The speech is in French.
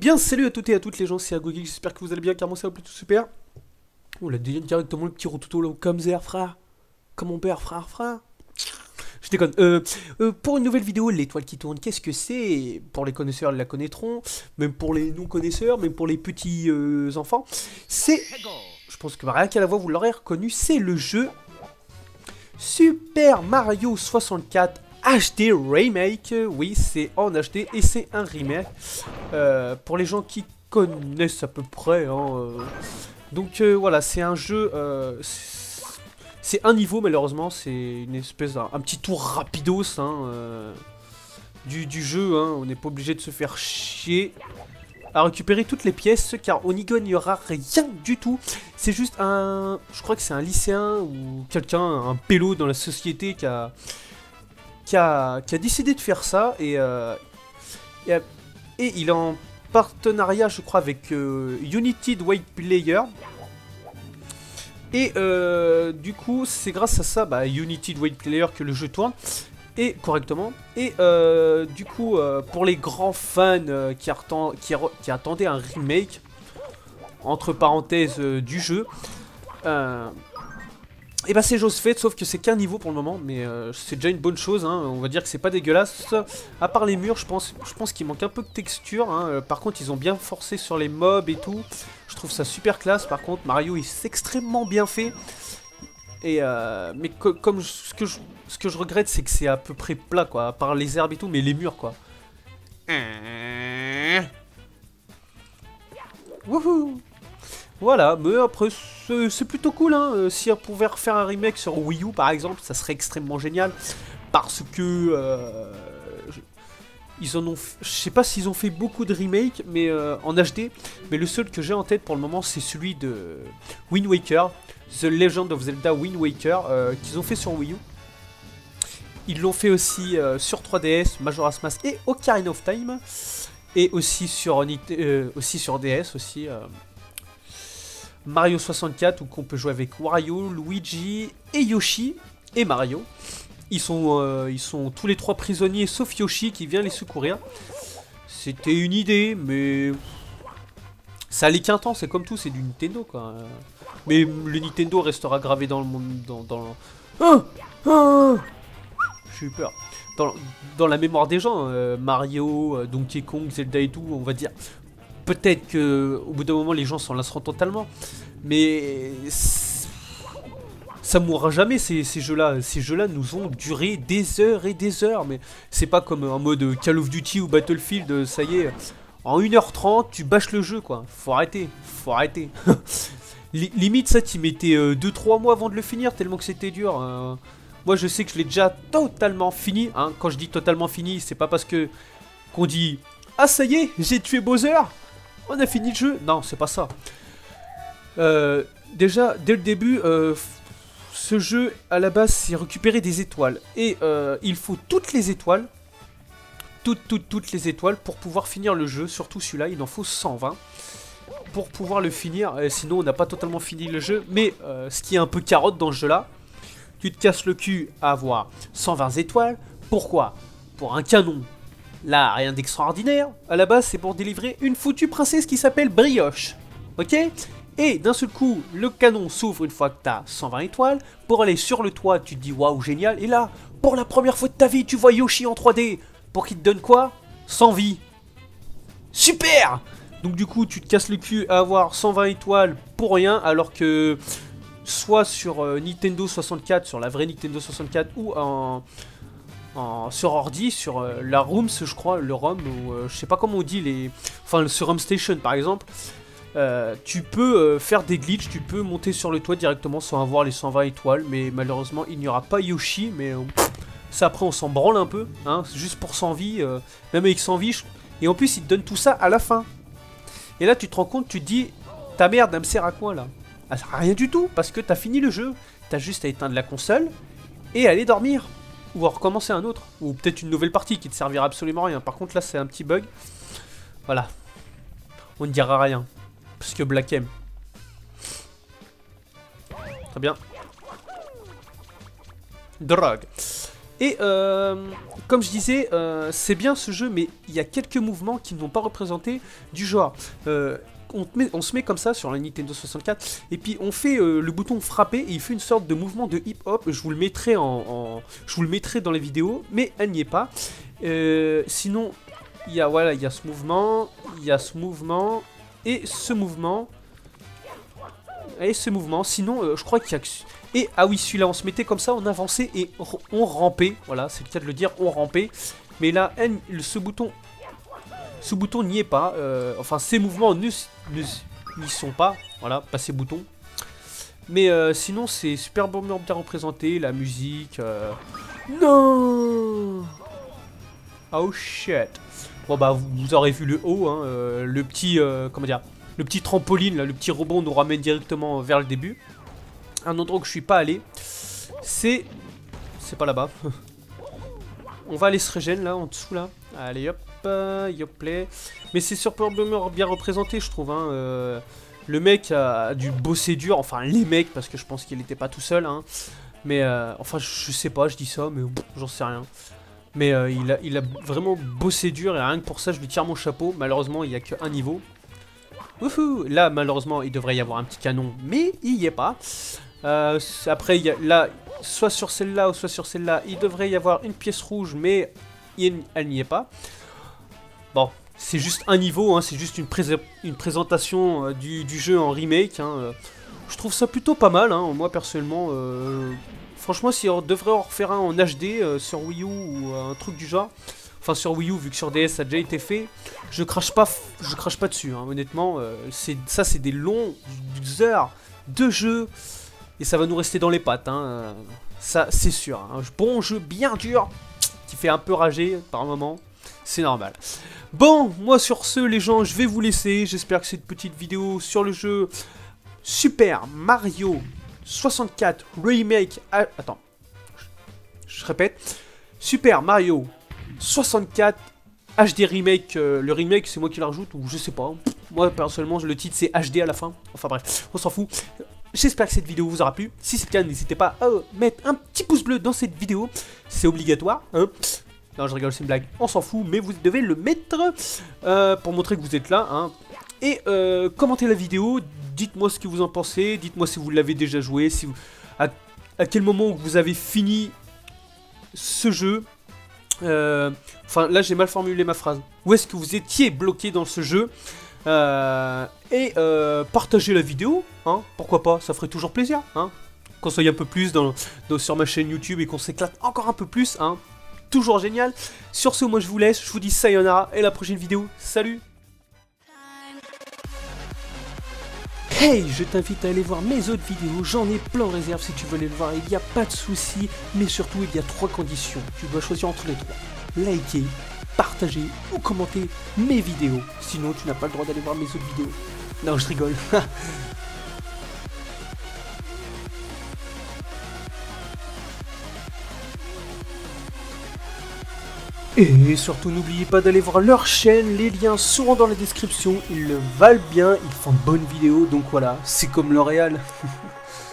bien salut à toutes et à toutes les gens, c'est Agogi, j'espère que vous allez bien car moi ça va plutôt super. On l'a déjà directement le petit rototo là, comme Zer frère. Comme mon père frère frère. Je déconne. Euh, euh, pour une nouvelle vidéo, l'étoile qui tourne, qu'est-ce que c'est? Pour les connaisseurs, ils la connaîtront. Même pour les non-connaisseurs, même pour les petits euh, enfants. C'est... Je pense que rien qu'à la voix, vous l'aurez reconnu. C'est le jeu Super Mario 64 HD Remake. Oui, c'est en HD et c'est un remake. Euh, pour les gens qui connaissent à peu près. Hein, euh. Donc euh, voilà, c'est un jeu... c'est un niveau malheureusement, c'est une espèce d'un un petit tour rapidos hein, du, du, jeu. Hein. On n'est pas obligé de se faire chier à récupérer toutes les pièces car on n'y gagnera rien du tout. C'est juste un... Je crois que c'est un lycéen ou quelqu'un, un pélo dans la société qui a qui a, décidé de faire ça et, euh, et, il est en partenariat, je crois, avec euh, United White Player. Et euh, du coup, c'est grâce à ça, bah, United White Player, que le jeu tourne et correctement. Et du coup, pour les grands fans qui, qui, qui, attendaient un remake, entre parenthèses, du jeu, et bah c'est chose faite, sauf que c'est qu'un niveau pour le moment, mais euh, c'est déjà une bonne chose, hein. on va dire que c'est pas dégueulasse. À part les murs, je pense, je pense qu'il manque un peu de texture, hein. euh, par contre ils ont bien forcé sur les mobs et tout. Je trouve ça super classe, par contre Mario il est extrêmement bien fait. Et euh, mais comme ce, que je, ce que je regrette c'est que c'est à peu près plat quoi, à part les herbes et tout, mais les murs quoi. Wouhou voilà, mais après, c'est plutôt cool, hein. Euh, si on pouvait refaire un remake sur Wii U, par exemple, ça serait extrêmement génial. Parce que... Euh, ils en ont... Je sais pas s'ils ont fait beaucoup de remakes, mais euh, en HD. Mais le seul que j'ai en tête pour le moment, c'est celui de Wind Waker. The Legend of Zelda Wind Waker, qu'ils ont fait sur Wii U. Ils l'ont fait aussi sur 3DS, Majora's Mask et Ocarina of Time. Et aussi sur, aussi sur DS, aussi... Mario 64 où on peut jouer avec Wario, Luigi et Yoshi et Mario. Ils sont, euh, ils sont tous les trois prisonniers sauf Yoshi qui vient les secourir. C'était une idée, mais ça allait qu'un temps, c'est comme tout, c'est du Nintendo quoi. Mais le Nintendo restera gravé dans le monde, dans, dans... Ah ah peur. Dans, dans, la mémoire des gens, euh, Mario, euh, Donkey Kong, Zelda et tout, on va dire, peut-être que au bout d'un moment les gens s'en lasseront totalement. Mais ça mourra jamais ces, jeux-là. Ces jeux-là nous ont duré des heures et des heures. Mais c'est pas comme un mode Call of Duty ou Battlefield, ça y est. En 1h30, tu bâches le jeu, quoi. Faut arrêter, faut arrêter. Limite, ça, tu mettais 2-3 mois avant de le finir, tellement que c'était dur. Hein. Moi, je sais que je l'ai déjà totalement fini. Hein. Quand je dis totalement fini, c'est pas parce que qu'on dit « Ah, ça y est, j'ai tué Bowser !» On a fini le jeu. Non, c'est pas ça. Euh, déjà, dès le début, euh, ce jeu, à la base, c'est récupérer des étoiles. Et euh, il faut toutes les étoiles. Toutes, toutes, toutes les étoiles pour pouvoir finir le jeu. Surtout celui-là, il en faut 120 pour pouvoir le finir. sinon, on n'a pas totalement fini le jeu. Mais ce qui est un peu carotte dans ce jeu-là, tu te casses le cul à avoir 120 étoiles. Pourquoi? Pour un canon Là, rien d'extraordinaire. À la base, c'est pour délivrer une foutue princesse qui s'appelle Brioche. Ok? Et d'un seul coup, le canon s'ouvre une fois que t'as 120 étoiles. Pour aller sur le toit, tu te dis waouh, génial. Et là, pour la première fois de ta vie, tu vois Yoshi en 3D. Pour qu'il te donne quoi? 100 vies. Super Donc du coup, tu te casses le cul à avoir 120 étoiles pour rien, alors que soit sur euh, Nintendo 64, sur la vraie Nintendo 64, ou en sur ordi, sur euh, la Rooms, je crois, le ROM, ou euh, je sais pas comment on dit, les, enfin sur Home Station par exemple, euh, tu peux faire des glitches, tu peux monter sur le toit directement sans avoir les 120 étoiles, mais malheureusement il n'y aura pas Yoshi, mais ça après on s'en branle un peu, hein, juste pour 100 vies, même avec 100 vies, et en plus il te donne tout ça à la fin. Et là tu te rends compte, tu te dis, ta merde, elle me sert à quoi là? Rien du tout, parce que t'as fini le jeu, t'as juste à éteindre la console et aller dormir ou recommencer un autre, ou peut-être une nouvelle partie qui te servira absolument à rien. Par contre là c'est un petit bug. Voilà. On ne dira rien. Parce que Black M. Très bien. Drogue. Et euh, comme je disais, euh, c'est bien ce jeu, mais il y a quelques mouvements qui n'ont pas représenté du genre. Euh, on, se met comme ça sur la Nintendo 64 et puis on fait le bouton frapper et il fait une sorte de mouvement de hip hop. Je vous le mettrai en, mettrai dans les vidéos, mais elle n'y est pas. sinon, il y a voilà, il y a ce mouvement, il y a ce mouvement et ce mouvement et ce mouvement. Sinon, je crois qu'il y a et ah oui, celui-là, on se mettait comme ça, on avançait et on rampait. Voilà, c'est le cas de le dire, on rampait. Mais là, ce bouton, ce bouton n'y est pas. Euh, enfin, ces mouvements n'y sont pas. Voilà, pas ces boutons. Mais euh, sinon, c'est super bien représenté, la musique. Euh. Non Oh shit Bon bah, vous, aurez vu le haut, hein, le petit, comment dire, le petit trampoline, là, le petit robot nous ramène directement vers le début. Un endroit où je suis pas allé, c'est... C'est pas là-bas. On va aller se régénérer là, en dessous là. Allez hop, euh. Mais c'est surprenamment bien représenté, je trouve. Hein. Euh, le mec a dû bosser dur, enfin les mecs, parce que je pense qu'il n'était pas tout seul. Hein. Mais euh, enfin, je sais pas, je dis ça, mais j'en sais rien. Mais il, a, il a vraiment bossé dur et rien que pour ça, je lui tire mon chapeau. Malheureusement, il n'y a qu'un niveau. Là, malheureusement, il devrait y avoir un petit canon, mais il n'y est pas. Euh, après, là, soit sur celle-là ou soit sur celle-là, il devrait y avoir une pièce rouge, mais elle n'y est pas. Bon, c'est juste un niveau, hein, c'est juste une, une présentation euh, du, jeu en remake. Hein, je trouve ça plutôt pas mal, hein, moi personnellement. Euh, franchement, si on devrait en refaire un en HD sur Wii U ou un truc du genre, enfin sur Wii U vu que sur DS ça a déjà été fait, je crache pas, je crache pas dessus. honnêtement, ça c'est des longs heures de jeu et ça va nous rester dans les pattes. Ça, c'est sûr. Un bon jeu bien dur, qui fait un peu rager par moment. C'est normal. Bon, moi sur ce, les gens, je vais vous laisser. J'espère que cette petite vidéo sur le jeu Super Mario 64 Remake... Attends. Je répète. Super Mario 64 HD Remake. Euh, le remake, c'est moi qui la rajoute ou je sais pas. Moi, personnellement, le titre, c'est HD à la fin. Enfin bref, on s'en fout. J'espère que cette vidéo vous aura plu. Si c'est le cas, n'hésitez pas à mettre un petit pouce bleu dans cette vidéo. C'est obligatoire. Hein non, je rigole, c'est une blague. On s'en fout, mais vous devez le mettre euh, pour montrer que vous êtes là. Hein. Et euh, commentez la vidéo. Dites-moi ce que vous en pensez. Dites-moi si vous l'avez déjà joué. Si vous, à, quel moment vous avez fini ce jeu. Euh, enfin, là, j'ai mal formulé ma phrase. Où est-ce que vous étiez bloqué dans ce jeu? Euh, et partagez la vidéo, hein, pourquoi pas, ça ferait toujours plaisir, hein, qu'on soit un peu plus sur ma chaîne YouTube et qu'on s'éclate encore un peu plus, hein, toujours génial. Sur ce, moi je vous laisse, je vous dis sayonara et la prochaine vidéo, salut Hey, je t'invite à aller voir mes autres vidéos, j'en ai plein en réserve si tu veux aller le voir, il n'y a pas de souci, mais surtout il y a trois conditions, tu dois choisir entre les trois. Liker, partager ou commenter mes vidéos. Sinon, tu n'as pas le droit d'aller voir mes autres vidéos. Non, je rigole. Et surtout n'oubliez pas d'aller voir leur chaîne, les liens seront dans la description, ils le valent bien, ils font de bonnes vidéos, donc voilà, c'est comme L'Oréal.